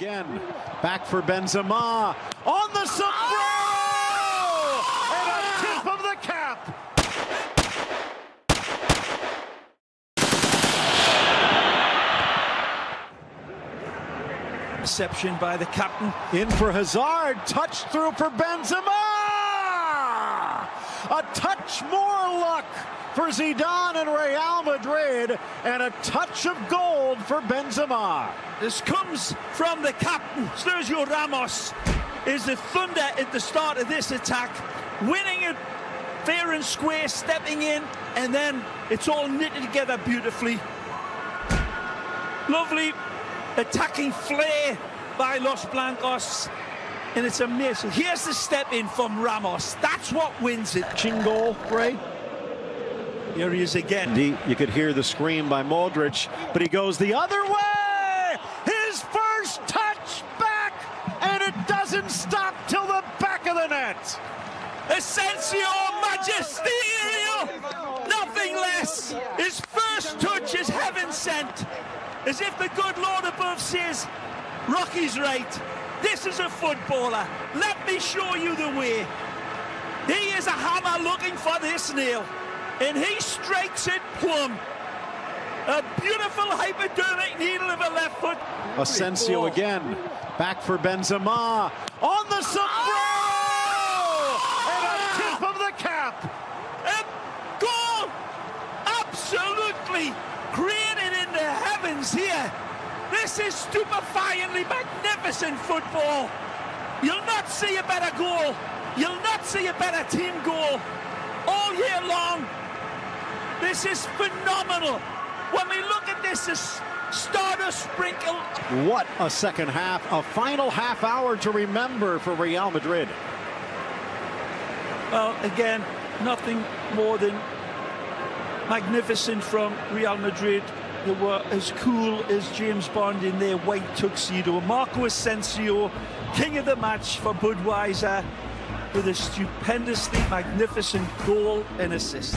again. Back for Benzema. On the sombrero! And a tip of the cap. Reception by the captain. In for Hazard. Touch through for Benzema! A touch more luck for Zidane and Real Madrid, and a touch of gold for Benzema. This comes from the captain, Sergio Ramos, is the thunder at the start of this attack, winning it fair and square, stepping in, and then it's all knitted together beautifully. Lovely attacking flair by Los Blancos. And it's amazing. Here's the step in from Ramos. That's what wins it. Chin goal, Ray. Here he is again. You could hear the scream by Modric, but he goes the other way. His first touch back, and it doesn't stop till the back of the net. Asensio Magisterial! Nothing less. His first touch is heaven sent. As if the good Lord above says, Rocky's right. This is a footballer. Let me show you the way. He is a hammer looking for this nail. And he strikes it plumb. A beautiful hypodermic needle of a left foot. Asensio again. Back for Benzema. On the sombrero! And a tip of the cap. A goal! Absolutely created in the heavens here. This is stupefyingly magnificent football. You'll not see a better goal. You'll not see a better team goal all year long. This is phenomenal. When we look at this, this stardust sprinkle. What a second half. A final half hour to remember for Real Madrid. Well, again, nothing more than magnificent from Real Madrid. They were as cool as James Bond in their white tuxedo. Marco Asensio, king of the match for Budweiser, with a stupendously magnificent goal and assist.